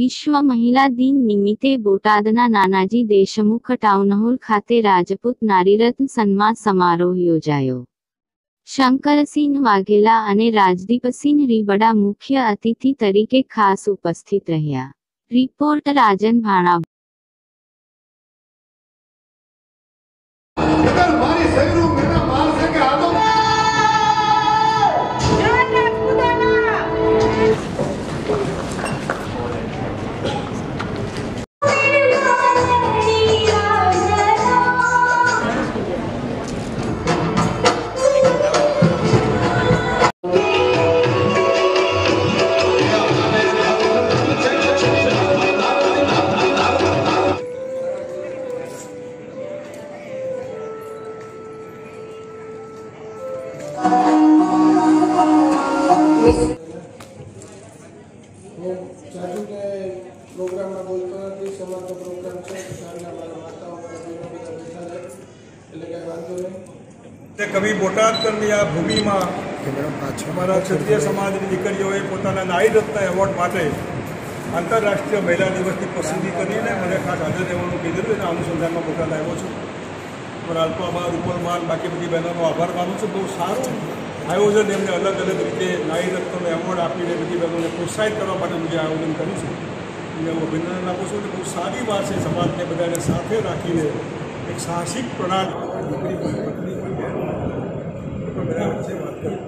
વિશ્વ મહિલા દિન નિમિત્તે બોટાદના નાનાજી દેશમુખ ટાઉનહોલ ખાતે રાજપૂત નારીરત્ન સન્માન સમારોહ યોજાયો. શંકરસિંહ વાઘેલા અને રાજદીપસિંહ રીબડા મુખ્ય અતિથિ તરીકે ખાસ ઉપસ્થિત રહ્યા. રિપોર્ટ રાજન ભાણા હું જાજુ કે પ્રોગ્રામમાં બોલતો નથી સમાજનો પ્રોગ્રામ છે સાંજના મારા માતાઓ બહેનો બધા બેઠા છે એટલે કાંઈ વાંધો નહીં. તે કવિ બોટાદકરની આ ભૂમિમાં અમારા ક્ષત્રિય સમાજની દીકરીઓએ પોતાના નારી રત્ન એવોર્ડ માટે આંતરરાષ્ટ્રીય મહિલા દિવસની પસંદગી કરીને મને ખાસ હાજર રહેવાનું કીધેલું એના અનુસંધાનમાં બોટાદ આવ્યો છું. પણ અલ્પાબા ઉપરમાન બાકી બધી બહેનોનો આભાર માનું છું. બહુ સારું આયોજન એમને અલગ અલગ રીતે નારી રત્નનો એવોર્ડ આપીને બધી બહેનોને પ્રોત્સાહિત કરવા માટેનું જે આયોજન કરું છું, એને હું અભિનંદન આપું છું. અને બહુ સારી વાત છે સમાજને બધાને સાથે રાખીને એક સાહસિક પ્રણાલી. દીકરી પત્ની બધા વચ્ચે વાત કરી